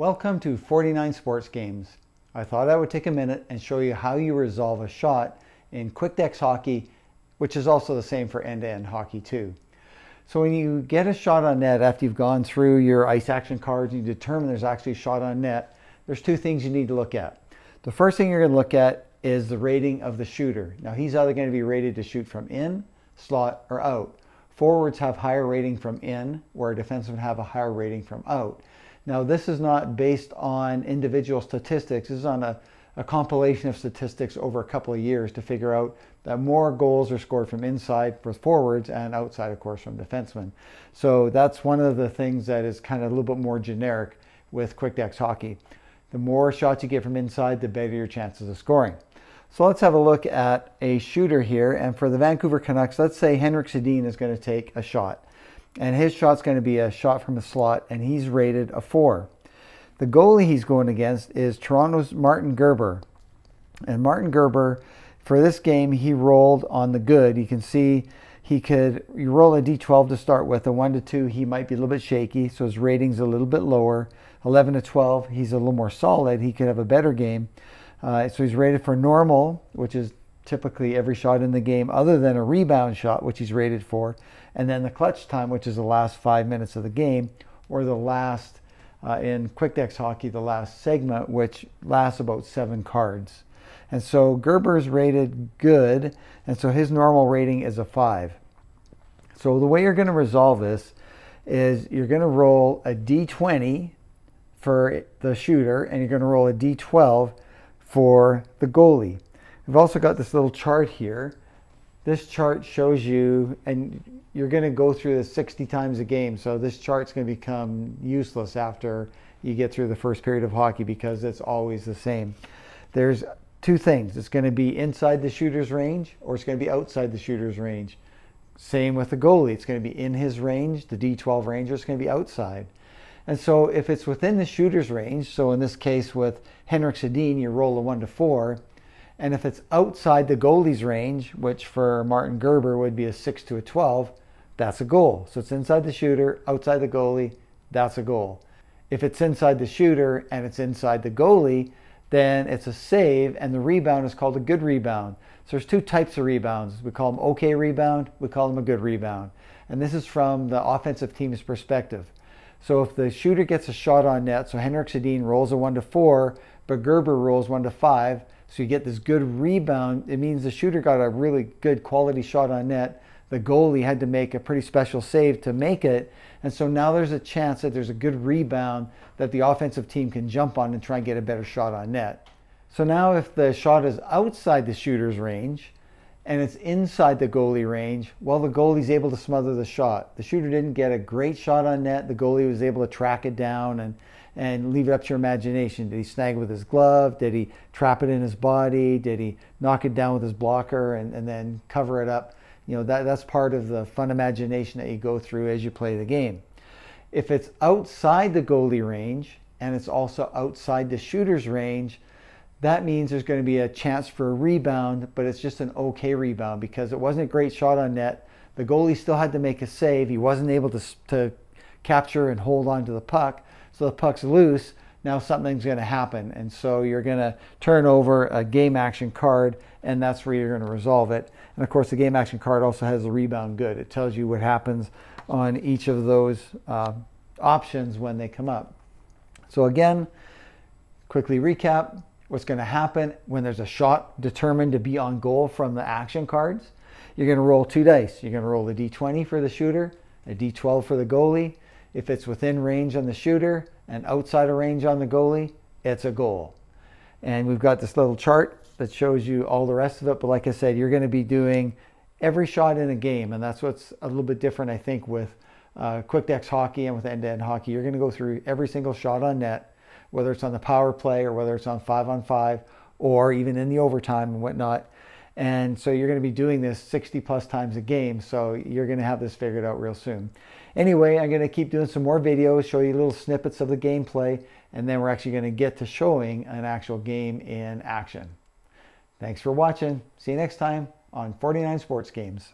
Welcome to 49 Sports Games. I thought I would take a minute and show you how you resolve a shot in Quick Decks Hockey, which is also the same for end-to-end hockey too. So when you get a shot on net after you've gone through your ice action cards and you determine there's actually a shot on net, there's two things you need to look at. The first thing you're going to look at is the rating of the shooter. Now he's either going to be rated to shoot from in, slot, or out. Forwards have higher rating from in, where a defensemen have a higher rating from out. Now, this is not based on individual statistics. This is on a, a compilation of statistics over a couple of years to figure out that more goals are scored from inside for forwards and outside, of course, from defensemen. So that's one of the things that is kind of a little bit more generic with Quick Decks hockey. The more shots you get from inside, the better your chances of scoring. So let's have a look at a shooter here. And for the Vancouver Canucks, let's say Henrik Sedin is going to take a shot and his shot's going to be a shot from the slot, and he's rated a four. The goalie he's going against is Toronto's Martin Gerber. And Martin Gerber, for this game, he rolled on the good. You can see he could, you roll a d12 to start with. A 1 to 2, he might be a little bit shaky, so his rating's a little bit lower. 11 to 12, he's a little more solid. He could have a better game. Uh, so he's rated for normal, which is typically every shot in the game, other than a rebound shot, which he's rated for and then the clutch time, which is the last five minutes of the game, or the last, uh, in Quick Decks hockey, the last segment, which lasts about seven cards. And so Gerber is rated good, and so his normal rating is a five. So the way you're going to resolve this is you're going to roll a d20 for the shooter, and you're going to roll a d12 for the goalie. We've also got this little chart here. This chart shows you, and you're going to go through this 60 times a game. So this chart's going to become useless after you get through the first period of hockey because it's always the same. There's two things. It's going to be inside the shooter's range or it's going to be outside the shooter's range. Same with the goalie. It's going to be in his range, the D12 range, or it's going to be outside. And so if it's within the shooter's range, so in this case with Henrik Sedin, you roll a 1 to 4, and if it's outside the goalie's range, which for Martin Gerber would be a 6 to a 12, that's a goal. So it's inside the shooter, outside the goalie, that's a goal. If it's inside the shooter and it's inside the goalie, then it's a save and the rebound is called a good rebound. So there's two types of rebounds. We call them okay rebound, we call them a good rebound. And this is from the offensive team's perspective. So if the shooter gets a shot on net, so Henrik Sedin rolls a 1 to 4, but Gerber rolls 1 to 5, so you get this good rebound, it means the shooter got a really good quality shot on net the goalie had to make a pretty special save to make it. And so now there's a chance that there's a good rebound that the offensive team can jump on and try and get a better shot on net. So now if the shot is outside the shooter's range and it's inside the goalie range, well, the goalie's able to smother the shot. The shooter didn't get a great shot on net. The goalie was able to track it down and, and leave it up to your imagination. Did he snag it with his glove? Did he trap it in his body? Did he knock it down with his blocker and, and then cover it up? you know that that's part of the fun imagination that you go through as you play the game if it's outside the goalie range and it's also outside the shooter's range that means there's going to be a chance for a rebound but it's just an okay rebound because it wasn't a great shot on net. The goalie still had to make a save. He wasn't able to, to capture and hold on to the puck. So the puck's loose. Now something's going to happen. And so you're going to turn over a game action card and that's where you're going to resolve it. And of course, the game action card also has a rebound good. It tells you what happens on each of those uh, options when they come up. So again, quickly recap what's going to happen when there's a shot determined to be on goal from the action cards. You're going to roll two dice. You're going to roll a d20 for the shooter, a d12 for the goalie. If it's within range on the shooter and outside of range on the goalie, it's a goal. And we've got this little chart that shows you all the rest of it. But like I said, you're going to be doing every shot in a game. And that's what's a little bit different, I think, with uh, Quick Decks hockey and with end-to-end hockey. You're going to go through every single shot on net, whether it's on the power play or whether it's on five on five or even in the overtime and whatnot. And so you're going to be doing this 60 plus times a game. So you're going to have this figured out real soon. Anyway, I'm going to keep doing some more videos, show you little snippets of the gameplay, and then we're actually going to get to showing an actual game in action. Thanks for watching. See you next time on 49 Sports Games.